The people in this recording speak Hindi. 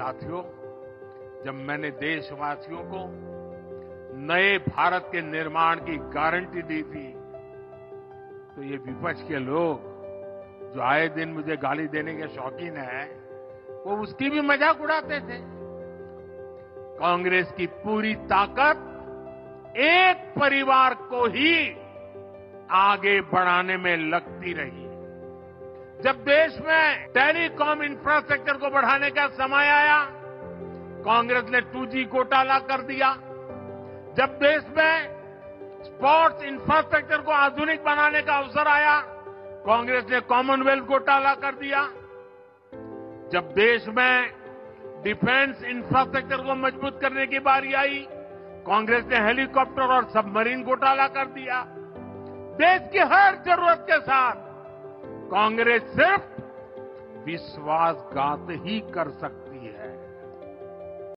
साथियों, जब मैंने देशवासियों को नए भारत के निर्माण की गारंटी दी थी तो ये विपक्ष के लोग जो आए दिन मुझे गाली देने के शौकीन हैं, वो उसकी भी मज़ाक उड़ाते थे। कांग्रेस की पूरी ताकत एक परिवार को ही आगे बढ़ाने में लगती रही। जब देश में टेलीकॉम इंफ्रास्ट्रक्चर को बढ़ाने का समय आया, कांग्रेस ने 2G घोटाला कर दिया। जब देश में स्पोर्ट्स इंफ्रास्ट्रक्चर को आधुनिक बनाने का अवसर आया, कांग्रेस ने कॉमनवेल्थ घोटाला कर दिया। जब देश में डिफेंस इंफ्रास्ट्रक्चर को मज़बूत करने की बारी आई, कांग्रेस ने हेलीकॉप्टर और सबमरीन घोटाला कर दिया। देश की हर ज़रूरत के साथ कांग्रेस सिर्फ़ विश्वासघात ही कर सकती है।